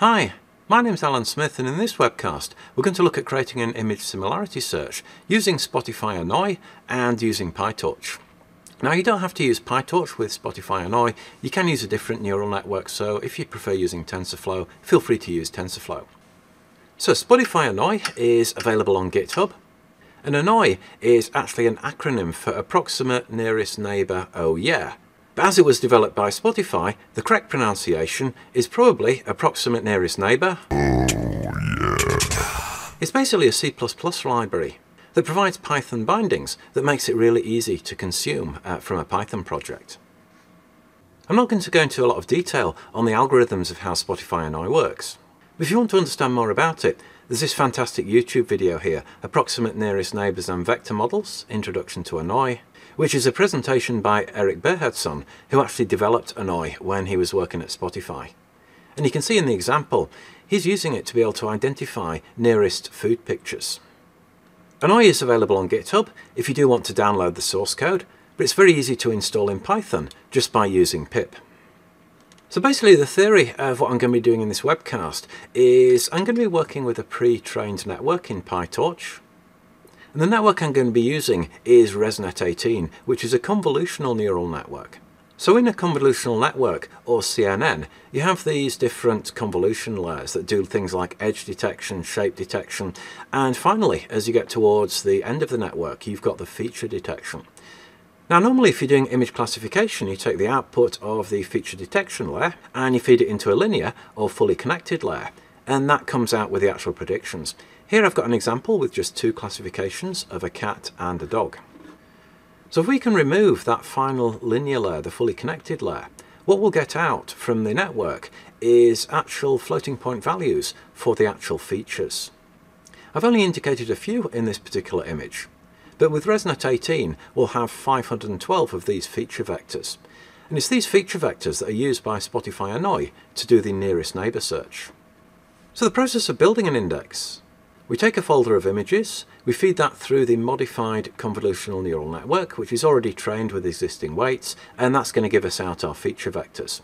Hi, my name's Alan Smith and in this webcast we're going to look at creating an image similarity search using Spotify Annoy and using PyTorch. Now you don't have to use PyTorch with Spotify Annoy, you can use a different neural network so if you prefer using TensorFlow feel free to use TensorFlow. So Spotify Annoy is available on GitHub and Annoy is actually an acronym for Approximate Nearest Neighbor Oh Yeah but as it was developed by Spotify, the correct pronunciation is probably approximate nearest neighbour. Oh, yeah. It's basically a C++ library that provides Python bindings that makes it really easy to consume uh, from a Python project. I'm not going to go into a lot of detail on the algorithms of how Spotify Annoy works. But If you want to understand more about it, there's this fantastic YouTube video here, Approximate Nearest Neighbours and Vector Models, Introduction to Annoy, which is a presentation by Erik Bernhardsson, who actually developed Annoy when he was working at Spotify. And you can see in the example, he's using it to be able to identify nearest food pictures. Annoy is available on GitHub if you do want to download the source code, but it's very easy to install in Python just by using pip. So basically the theory of what I'm going to be doing in this webcast is I'm going to be working with a pre-trained network in PyTorch, and the network I'm going to be using is ResNet 18, which is a convolutional neural network. So in a convolutional network, or CNN, you have these different convolution layers that do things like edge detection, shape detection, and finally, as you get towards the end of the network, you've got the feature detection. Now normally if you're doing image classification, you take the output of the feature detection layer and you feed it into a linear or fully connected layer, and that comes out with the actual predictions. Here I've got an example with just two classifications of a cat and a dog. So if we can remove that final linear layer, the fully connected layer, what we'll get out from the network is actual floating point values for the actual features. I've only indicated a few in this particular image, but with ResNet 18 we'll have 512 of these feature vectors. And it's these feature vectors that are used by Spotify Annoy to do the nearest neighbour search. So the process of building an index we take a folder of images, we feed that through the modified convolutional neural network, which is already trained with existing weights, and that's going to give us out our feature vectors.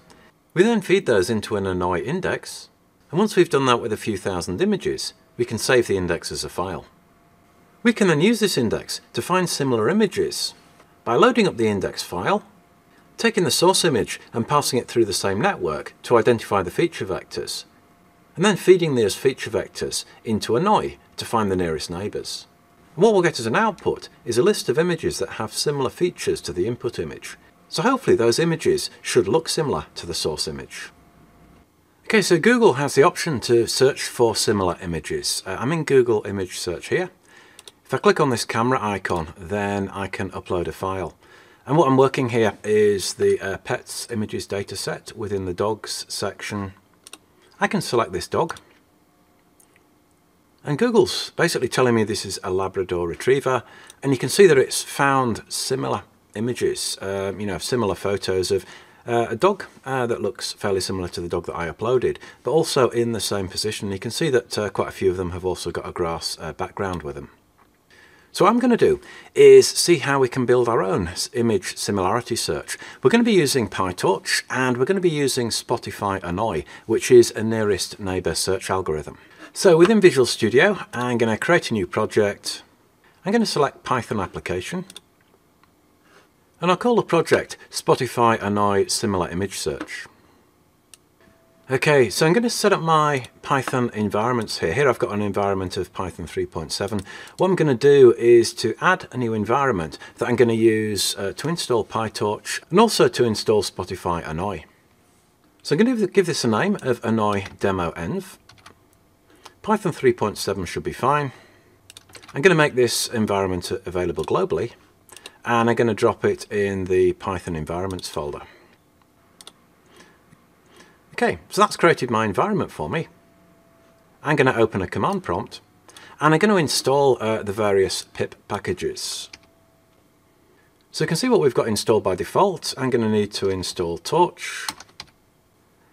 We then feed those into an Annoy index, and once we've done that with a few thousand images, we can save the index as a file. We can then use this index to find similar images by loading up the index file, taking the source image and passing it through the same network to identify the feature vectors, and then feeding those feature vectors into Annoy to find the nearest neighbours. what we'll get as an output is a list of images that have similar features to the input image. So hopefully those images should look similar to the source image. Okay, so Google has the option to search for similar images. Uh, I'm in Google Image Search here. If I click on this camera icon, then I can upload a file. And what I'm working here is the uh, pets images dataset within the dogs section I can select this dog. And Google's basically telling me this is a Labrador Retriever. And you can see that it's found similar images, um, you know, similar photos of uh, a dog uh, that looks fairly similar to the dog that I uploaded, but also in the same position. You can see that uh, quite a few of them have also got a grass uh, background with them. So what I'm going to do is see how we can build our own image similarity search. We're going to be using PyTorch and we're going to be using Spotify Annoy, which is a nearest neighbor search algorithm. So within Visual Studio, I'm going to create a new project. I'm going to select Python application. And I'll call the project Spotify Annoy Similar Image Search. Okay, so I'm going to set up my Python environments here. Here I've got an environment of Python 3.7. What I'm going to do is to add a new environment that I'm going to use uh, to install PyTorch and also to install Spotify Annoy. So I'm going to give this a name of Annoy Demo Env. Python 3.7 should be fine. I'm going to make this environment available globally and I'm going to drop it in the Python environments folder. Okay, so that's created my environment for me. I'm going to open a command prompt and I'm going to install uh, the various pip packages. So you can see what we've got installed by default. I'm going to need to install Torch.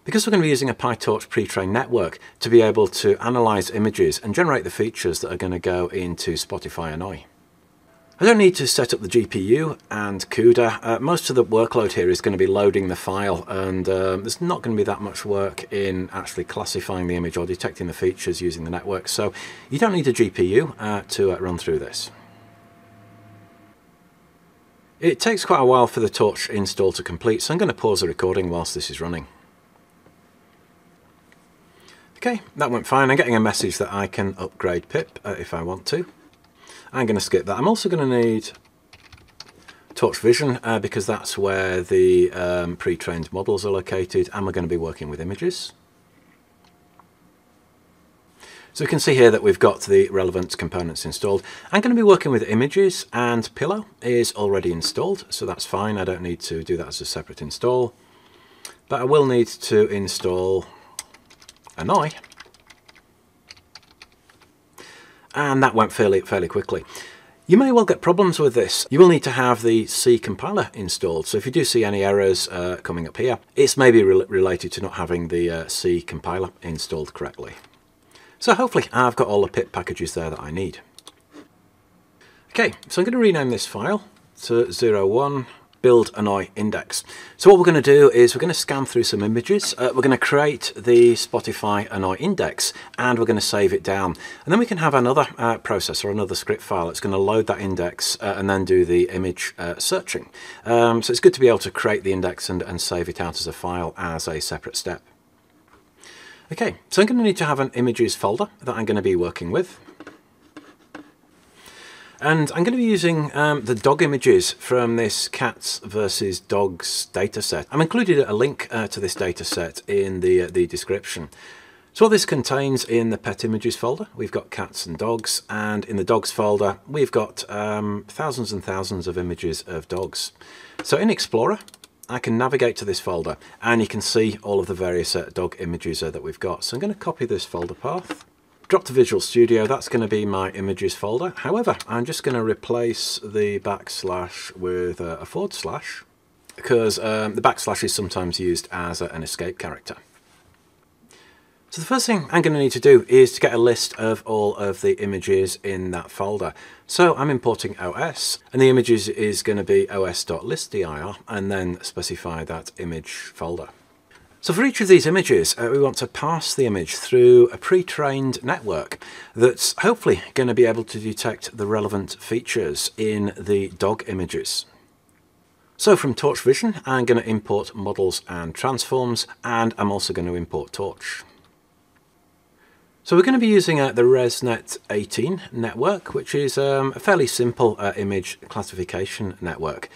Because we're going to be using a PyTorch pre-trained network to be able to analyze images and generate the features that are going to go into Spotify Annoy. I don't need to set up the GPU and CUDA. Uh, most of the workload here is going to be loading the file and um, there's not going to be that much work in actually classifying the image or detecting the features using the network. So you don't need a GPU uh, to uh, run through this. It takes quite a while for the Torch install to complete, so I'm going to pause the recording whilst this is running. Okay, that went fine. I'm getting a message that I can upgrade pip uh, if I want to. I'm going to skip that. I'm also going to need Torch Vision uh, because that's where the um, pre-trained models are located and we're going to be working with images. So we can see here that we've got the relevant components installed. I'm going to be working with images and Pillow is already installed, so that's fine. I don't need to do that as a separate install. But I will need to install Annoy and that went fairly, fairly quickly. You may well get problems with this. You will need to have the C compiler installed. So if you do see any errors uh, coming up here, it's maybe re related to not having the uh, C compiler installed correctly. So hopefully I've got all the pip packages there that I need. Okay, so I'm going to rename this file to 01 build Annoy index. So what we're going to do is we're going to scan through some images. Uh, we're going to create the Spotify Annoy index and we're going to save it down. And then we can have another uh, process or another script file that's going to load that index uh, and then do the image uh, searching. Um, so it's good to be able to create the index and, and save it out as a file as a separate step. Okay, so I'm going to need to have an images folder that I'm going to be working with. And I'm going to be using um, the dog images from this cats versus dogs dataset. I've included a link uh, to this dataset in the, uh, the description. So what this contains in the pet images folder, we've got cats and dogs, and in the dogs folder, we've got um, thousands and thousands of images of dogs. So in Explorer, I can navigate to this folder, and you can see all of the various uh, dog images uh, that we've got. So I'm going to copy this folder path, Drop to Visual Studio, that's going to be my images folder. However, I'm just going to replace the backslash with a, forward slash because um, the backslash is sometimes used as a, an escape character. So the first thing I'm going to need to do is to get a list of all of the images in that folder. So I'm importing OS and the images is going to be os.listdir and then specify that image folder. So for each of these images, uh, we want to pass the image through a pre-trained network that's hopefully going to be able to detect the relevant features in the dog images. So from Torch Vision, I'm going to import models and transforms, and I'm also going to import Torch. So we're going to be using uh, the ResNet 18 network, which is um, a fairly simple uh, image classification network.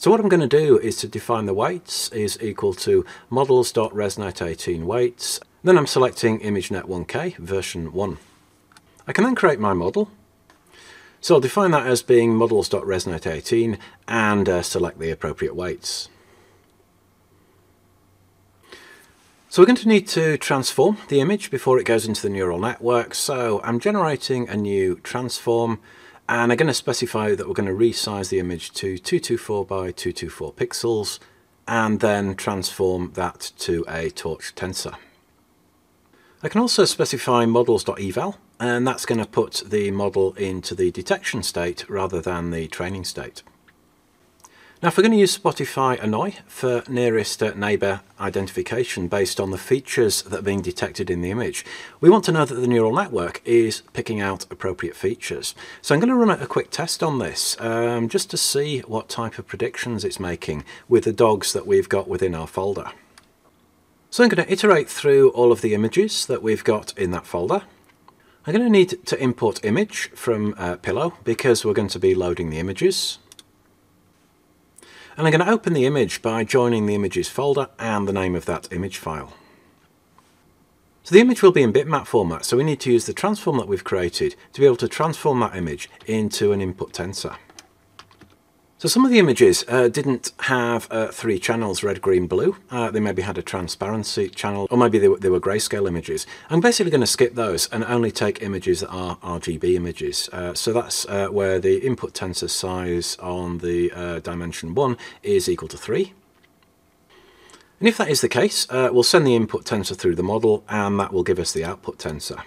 So what I'm going to do is to define the weights is equal to models.resnet18 weights. Then I'm selecting ImageNet 1K version 1. I can then create my model. So I'll define that as being models.resnet18 and uh, select the appropriate weights. So we're going to need to transform the image before it goes into the neural network. So I'm generating a new transform and I'm going to specify that we're going to resize the image to 224 by 224 pixels and then transform that to a torch tensor. I can also specify models.eval and that's going to put the model into the detection state rather than the training state. Now if we're going to use Spotify Annoy for nearest neighbour identification based on the features that are being detected in the image, we want to know that the neural network is picking out appropriate features. So I'm going to run a quick test on this um, just to see what type of predictions it's making with the dogs that we've got within our folder. So I'm going to iterate through all of the images that we've got in that folder. I'm going to need to import image from uh, Pillow because we're going to be loading the images. And I'm going to open the image by joining the images folder and the name of that image file. So the image will be in bitmap format, so we need to use the transform that we've created to be able to transform that image into an input tensor. So some of the images uh, didn't have uh, three channels, red, green, blue. Uh, they maybe had a transparency channel, or maybe they were, they were grayscale images. I'm basically going to skip those and only take images that are RGB images. Uh, so that's uh, where the input tensor size on the uh, dimension 1 is equal to 3. And if that is the case, we'll send the input tensor through the model, and that will give us the output tensor.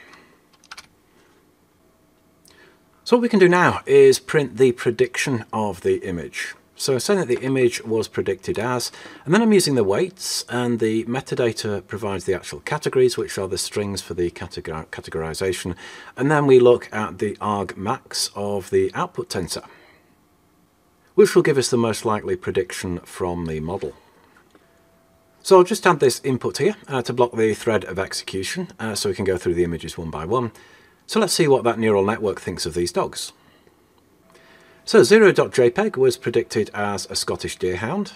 So what we can do now is print the prediction of the image. So saying that the image was predicted as, and then I'm using the weights, and the metadata provides the actual categories, which are the strings for the categor categorization, and then we look at the argmax of the output tensor, which will give us the most likely prediction from the model. So I'll just add this input here uh, to block the thread of execution, uh, so we can go through the images one by one. So let's see what that neural network thinks of these dogs. So 0.jpg was predicted as a Scottish Deerhound.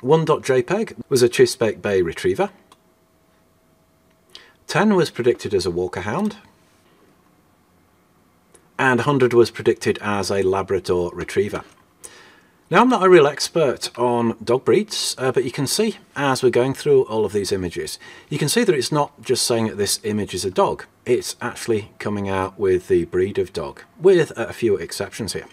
1.jpg was a Chesapeake Bay Retriever. 10 was predicted as a Walker Hound. And 100 was predicted as a Labrador Retriever. Now I'm not a real expert on dog breeds, uh, but you can see as we're going through all of these images, you can see that it's not just saying that this image is a dog, it's actually coming out with the breed of dog, with a few exceptions here.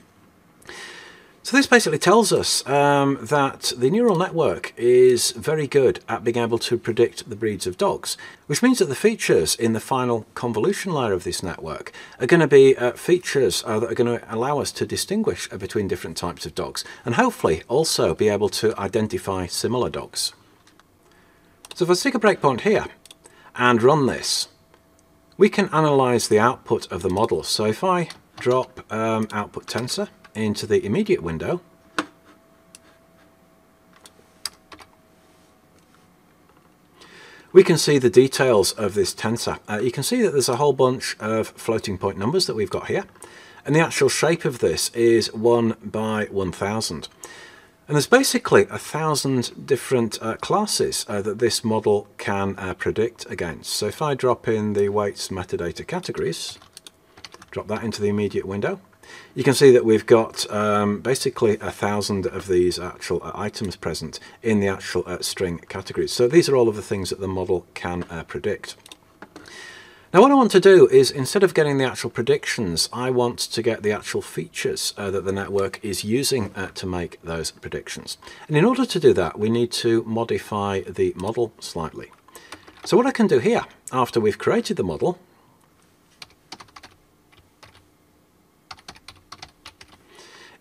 So this basically tells us um, that the neural network is very good at being able to predict the breeds of dogs, which means that the features in the final convolution layer of this network are going to be uh, features uh, that are going to allow us to distinguish between different types of dogs, and hopefully also be able to identify similar dogs. So if I stick a breakpoint here and run this, we can analyze the output of the model. So if I drop um, output tensor into the immediate window, we can see the details of this tensor. Uh, you can see that there's a whole bunch of floating point numbers that we've got here. And the actual shape of this is 1 by 1000. And there's basically a thousand different uh, classes uh, that this model can uh, predict against. So if I drop in the weights metadata categories, drop that into the immediate window, you can see that we've got um, basically a thousand of these actual uh, items present in the actual uh, string categories. So these are all of the things that the model can uh, predict. Now what I want to do is instead of getting the actual predictions, I want to get the actual features uh, that the network is using uh, to make those predictions. And in order to do that, we need to modify the model slightly. So what I can do here, after we've created the model,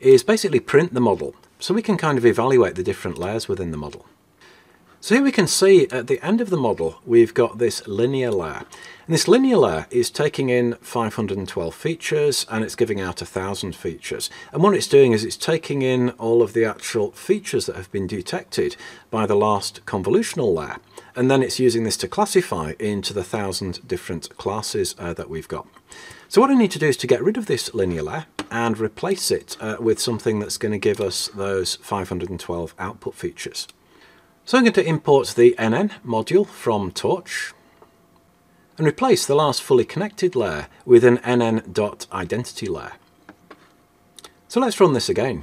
is basically print the model so we can kind of evaluate the different layers within the model. So here we can see at the end of the model we've got this linear layer. And this linear layer is taking in 512 features and it's giving out 1000 features. And what it's doing is it's taking in all of the actual features that have been detected by the last convolutional layer. And then it's using this to classify into the 1000 different classes uh, that we've got. So what I need to do is to get rid of this linear layer and replace it uh, with something that's going to give us those 512 output features. So I'm going to import the NN module from Torch and replace the last fully connected layer with an nn.identity layer. So let's run this again.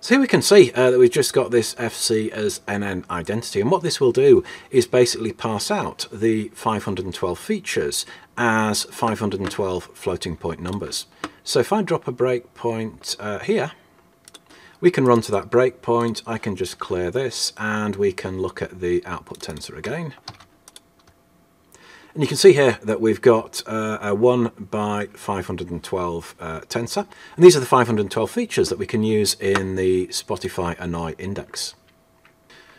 So here we can see uh, that we've just got this FC as NN identity and what this will do is basically pass out the 512 features as 512 floating point numbers. So if I drop a breakpoint uh, here, we can run to that breakpoint, I can just clear this and we can look at the output tensor again. And you can see here that we've got uh, a 1 by 512 uh, tensor. And these are the 512 features that we can use in the Spotify Annoy index.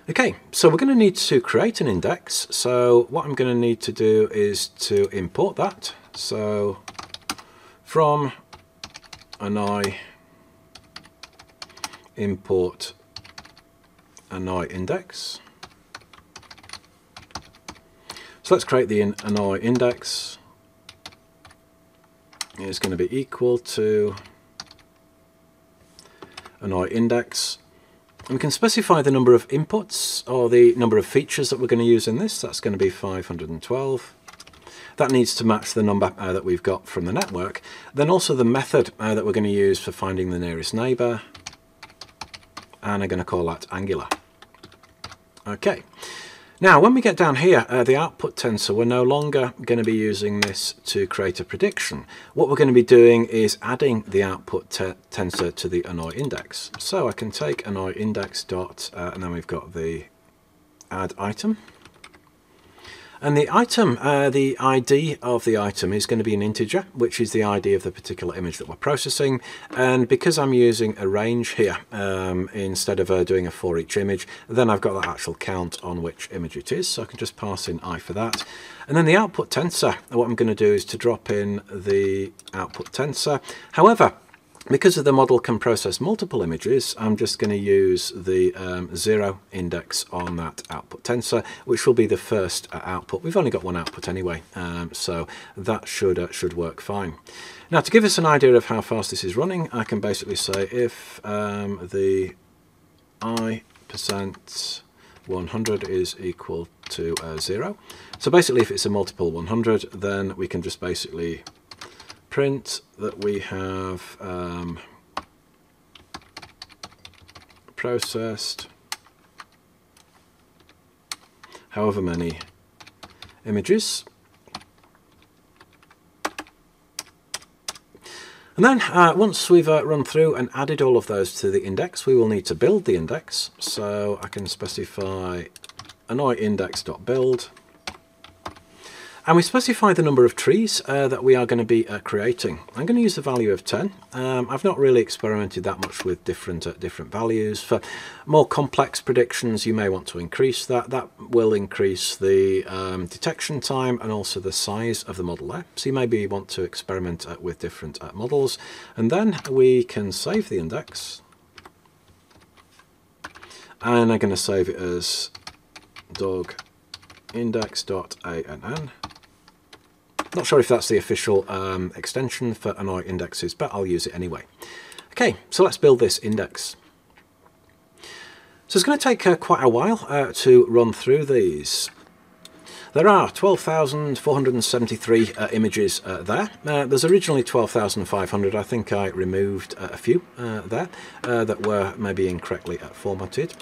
Okay, so we're going to need to create an index. So what I'm going to need to do is to import that. So from Annoy import Annoy index. So let's create the Annoy index. It's going to be equal to Annoy index. And we can specify the number of inputs or the number of features that we're going to use in this. That's going to be 512. That needs to match the number uh, that we've got from the network. Then also the method uh, that we're going to use for finding the nearest neighbour. And I'm going to call that angular. Okay. Now, when we get down here, uh, the output tensor, we're no longer going to be using this to create a prediction. What we're going to be doing is adding the output tensor to the annoy index. So I can take annoy index dot, uh, and then we've got the add item. And the item, uh, the ID of the item is going to be an integer, which is the ID of the particular image that we're processing. And because I'm using a range here, um, instead of uh, doing a for each image, then I've got the actual count on which image it is. So I can just pass in i for that. And then the output tensor, what I'm going to do is to drop in the output tensor. However, because of the model can process multiple images, I'm just going to use the um, zero index on that output tensor, which will be the first uh, output. We've only got one output anyway, um, so that should uh, should work fine. Now, to give us an idea of how fast this is running, I can basically say if um, the i percent 100 is equal to uh, 0. So basically if it's a multiple 100 then we can just basically print that we have um, processed however many images And then uh, once we've uh, run through and added all of those to the index, we will need to build the index. So I can specify annoy index.build and we specify the number of trees uh, that we are going to be uh, creating. I'm going to use the value of 10. Um, I've not really experimented that much with different uh, different values. For more complex predictions, you may want to increase that. That will increase the um, detection time and also the size of the model. So you maybe want to experiment uh, with different uh, models. And then we can save the index. And I'm going to save it as dog index.ann not sure if that's the official um, extension for annoy indexes, but I'll use it anyway. Okay, so let's build this index. So it's going to take uh, quite a while uh, to run through these. There are 12,473 uh, images uh, there. Uh, there's originally 12,500. I think I removed uh, a few there that were maybe incorrectly formatted.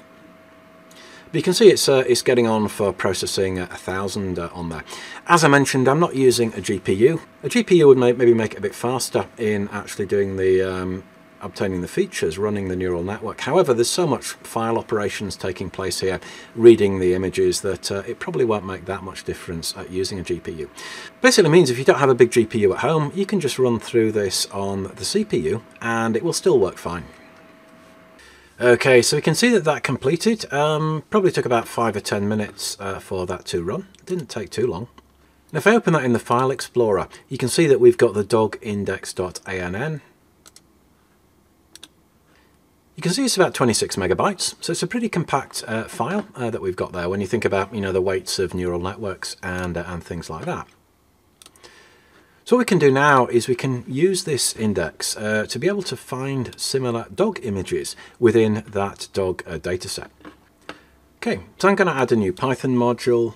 But you can see it's, uh, it's getting on for processing a thousand uh, on there. As I mentioned, I'm not using a GPU. A GPU would make, maybe make it a bit faster in actually doing the um, obtaining the features, running the neural network. However, there's so much file operations taking place here, reading the images, that uh, it probably won't make that much difference uh, using a GPU. Basically means if you don't have a big GPU at home, you can just run through this on the CPU and it will still work fine. Okay, so we can see that that completed. Um, probably took about five or ten minutes uh, for that to run. didn't take too long. Now if I open that in the File Explorer, you can see that we've got the dog index.ann. You can see it's about 26 megabytes, so it's a pretty compact uh, file uh, that we've got there when you think about you know the weights of neural networks and, uh, and things like that. So what we can do now is we can use this index uh, to be able to find similar dog images within that dog uh, dataset. Okay, so I'm going to add a new Python module,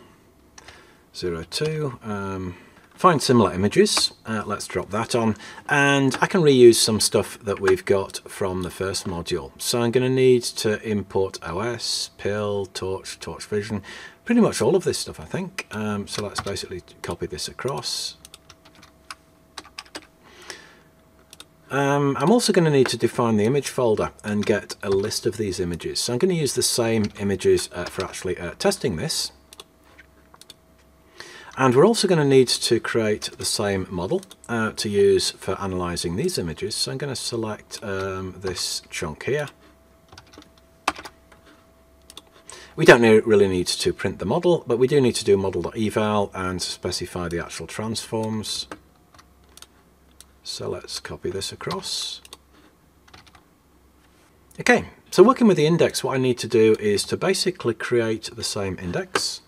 02, um, find similar images, uh, let's drop that on, and I can reuse some stuff that we've got from the first module. So I'm going to need to import OS, PIL, Torch, Torch Vision, pretty much all of this stuff I think. Um, so let's basically copy this across, Um, I'm also going to need to define the image folder and get a list of these images. So I'm going to use the same images uh, for actually uh, testing this. And we're also going to need to create the same model uh, to use for analysing these images. So I'm going to select um, this chunk here. We don't really need to print the model, but we do need to do model.eval and specify the actual transforms. So let's copy this across. Okay, so working with the index, what I need to do is to basically create the same index.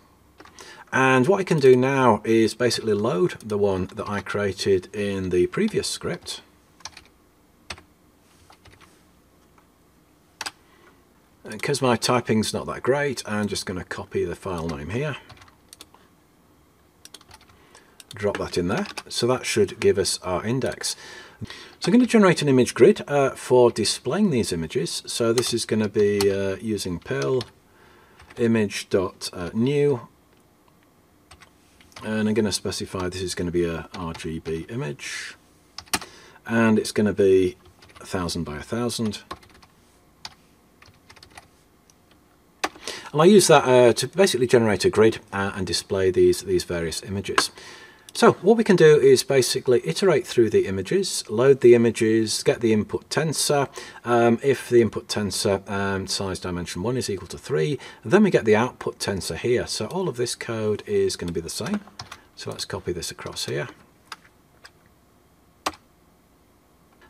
And what I can do now is basically load the one that I created in the previous script. Because my typing's not that great, I'm just going to copy the file name here drop that in there. So that should give us our index. So I'm going to generate an image grid uh, for displaying these images. So this is going to be uh, using PIL image.new uh, and I'm going to specify this is going to be a RGB image and it's going to be a thousand by a thousand And I use that uh, to basically generate a grid uh, and display these, these various images. So what we can do is basically iterate through the images, load the images, get the input tensor. Um, if the input tensor um, size dimension 1 is equal to 3, then we get the output tensor here. So all of this code is going to be the same. So let's copy this across here.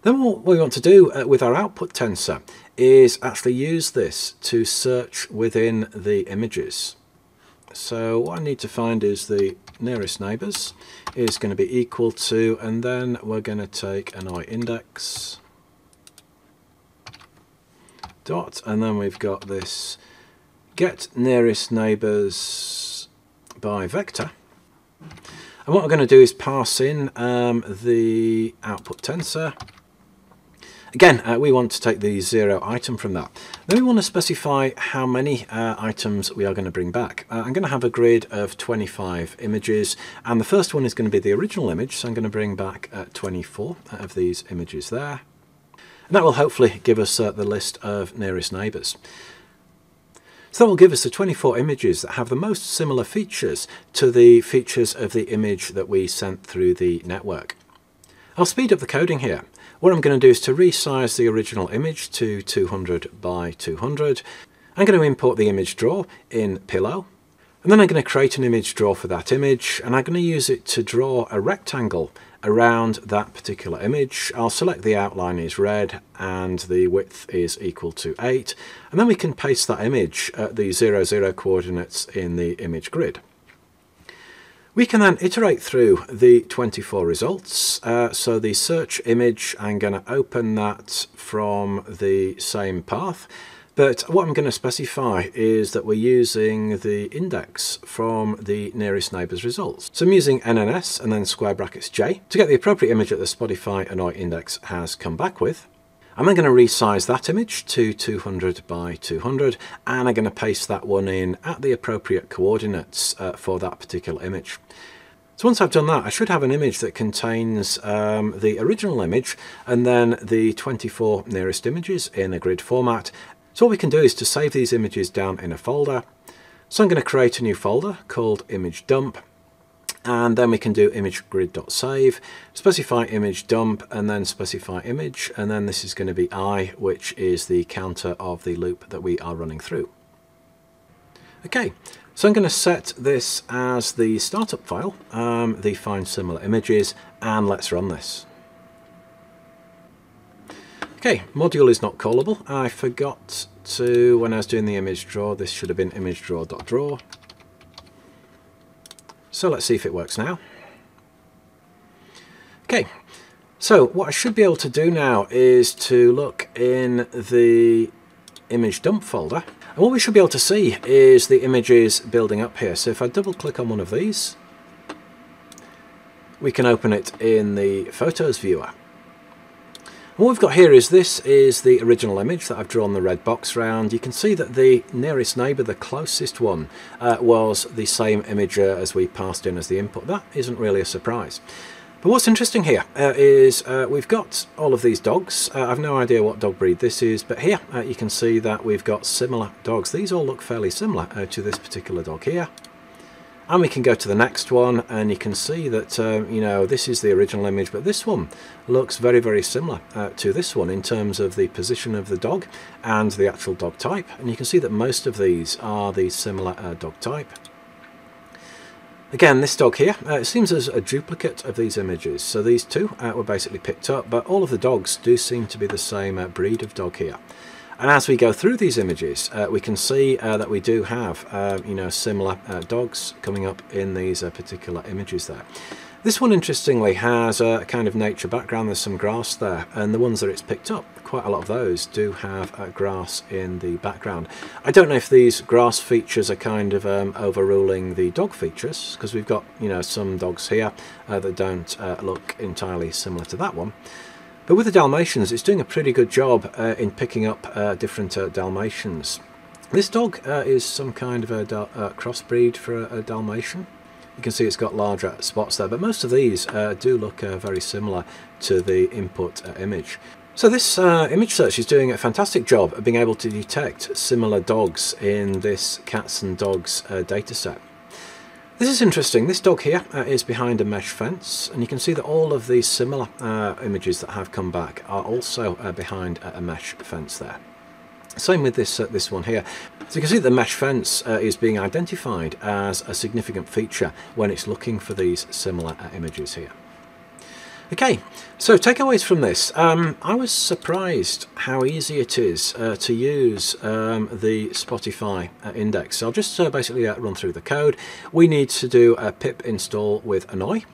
Then what we want to do uh, with our output tensor is actually use this to search within the images. So what I need to find is the nearest neighbours is going to be equal to, and then we're going to take an i index dot, and then we've got this get nearest neighbours by vector. And what we're going to do is pass in um, the output tensor Again, uh, we want to take the zero item from that. Then we want to specify how many uh, items we are going to bring back. Uh, I'm going to have a grid of 25 images, and the first one is going to be the original image, so I'm going to bring back uh, 24 of these images there. And that will hopefully give us uh, the list of nearest neighbours. So that will give us the 24 images that have the most similar features to the features of the image that we sent through the network. I'll speed up the coding here. What I'm going to do is to resize the original image to 200 by 200. I'm going to import the image draw in Pillow. And then I'm going to create an image draw for that image and I'm going to use it to draw a rectangle around that particular image. I'll select the outline is red and the width is equal to 8 and then we can paste that image at the 0, 0 coordinates in the image grid. We can then iterate through the 24 results. Uh, so the search image, I'm going to open that from the same path. But what I'm going to specify is that we're using the index from the nearest neighbour's results. So I'm using NNS and then square brackets J to get the appropriate image that the Spotify Annoy index has come back with. I'm then going to resize that image to 200 by 200 and I'm going to paste that one in at the appropriate coordinates uh, for that particular image. So once I've done that, I should have an image that contains um, the original image and then the 24 nearest images in a grid format. So what we can do is to save these images down in a folder. So I'm going to create a new folder called image dump and then we can do image grid.save, specify image dump, and then specify image, and then this is going to be i, which is the counter of the loop that we are running through. Okay, so I'm going to set this as the startup file, um, the find similar images, and let's run this. Okay, module is not callable. I forgot to, when I was doing the image draw, this should have been image draw.draw. So let's see if it works now. Okay, so what I should be able to do now is to look in the image dump folder. And what we should be able to see is the images building up here. So if I double click on one of these, we can open it in the photos viewer. What we've got here is this is the original image that I've drawn the red box round. You can see that the nearest neighbour, the closest one, uh, was the same image uh, as we passed in as the input. That isn't really a surprise. But what's interesting here uh, is uh, we've got all of these dogs. Uh, I've no idea what dog breed this is, but here uh, you can see that we've got similar dogs. These all look fairly similar to this particular dog here and we can go to the next one and you can see that uh, you know this is the original image but this one looks very very similar uh, to this one in terms of the position of the dog and the actual dog type and you can see that most of these are the similar uh, dog type Again, this dog here, uh, it seems as a duplicate of these images. So these two uh, were basically picked up, but all of the dogs do seem to be the same uh, breed of dog here. And as we go through these images, uh, we can see uh, that we do have, uh, you know, similar uh, dogs coming up in these uh, particular images there. This one, interestingly, has a kind of nature background. There's some grass there, and the ones that it's picked up, quite a lot of those do have uh, grass in the background. I don't know if these grass features are kind of um, overruling the dog features, because we've got, you know, some dogs here that don't look entirely similar to that one. But with the Dalmatians, it's doing a pretty good job uh, in picking up uh, different uh, Dalmatians. This dog uh, is some kind of a uh, crossbreed for a, a, Dalmatian. You can see it's got larger spots there, but most of these uh, do look very similar to the input image. So this image search is doing a fantastic job of being able to detect similar dogs in this cats and dogs dataset. This is interesting. This dog here uh, is behind a mesh fence and you can see that all of these similar uh, images that have come back are also uh, behind a mesh fence there. Same with this uh, this one here. So you can see the mesh fence uh, is being identified as a significant feature when it's looking for these similar uh, images here. Okay, so takeaways from this. Um, I was surprised how easy it is uh, to use um, the Spotify uh, index. So I'll just uh, basically uh, run through the code. We need to do a pip install with Annoy.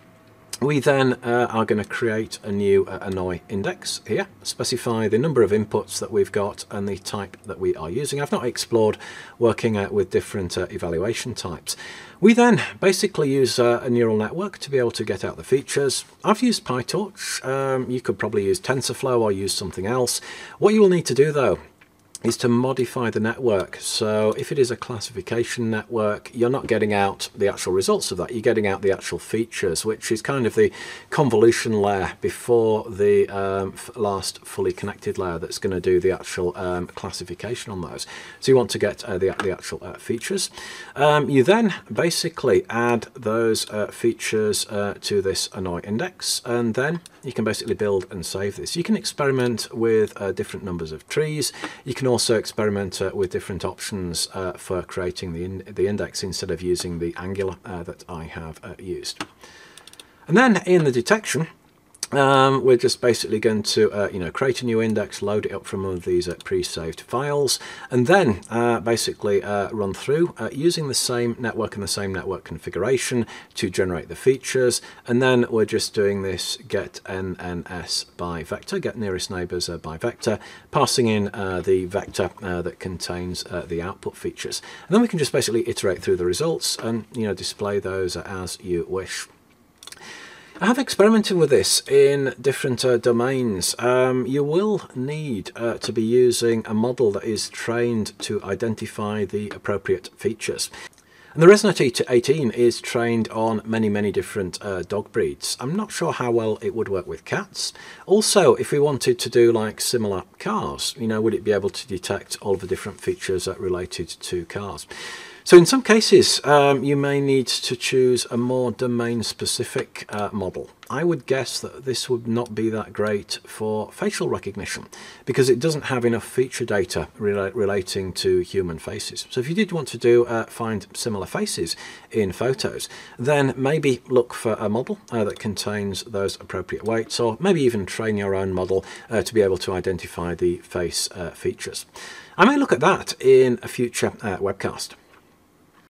We then uh, are going to create a new uh, Annoy index here, specify the number of inputs that we've got and the type that we are using. I've not explored working uh, with different uh, evaluation types. We then basically use uh, a neural network to be able to get out the features. I've used PyTorch. Um, you could probably use TensorFlow or use something else. What you will need to do though is to modify the network. So if it is a classification network, you're not getting out the actual results of that. You're getting out the actual features, which is kind of the convolution layer before the um, last fully connected layer that's going to do the actual um, classification on those. So you want to get uh, the, the actual uh, features. Um, you then basically add those uh, features uh, to this annoy index, and then you can basically build and save this. You can experiment with uh, different numbers of trees. You can also experiment uh, with different options uh, for creating the, in the index instead of using the Angular uh, that I have uh, used. And then in the detection, um, we're just basically going to, uh, you know, create a new index, load it up from one of these uh, pre-saved files, and then uh, basically uh, run through uh, using the same network and the same network configuration to generate the features. And then we're just doing this get NNS by vector, get nearest neighbors uh, by vector, passing in the vector that contains the output features. And then we can just basically iterate through the results and, you know, display those as you wish. I have experimented with this in different uh, domains. Um, you will need uh, to be using a model that is trained to identify the appropriate features. And the ResNet 18 is trained on many, many different uh, dog breeds. I'm not sure how well it would work with cats. Also, if we wanted to do like similar cars, you know, would it be able to detect all the different features that related to cars? So in some cases, um, you may need to choose a more domain-specific uh, model. I would guess that this would not be that great for facial recognition because it doesn't have enough feature data rela relating to human faces. So if you did want to do uh, find similar faces in photos, then maybe look for a model uh, that contains those appropriate weights or maybe even train your own model uh, to be able to identify the face uh, features. I may look at that in a future uh, webcast.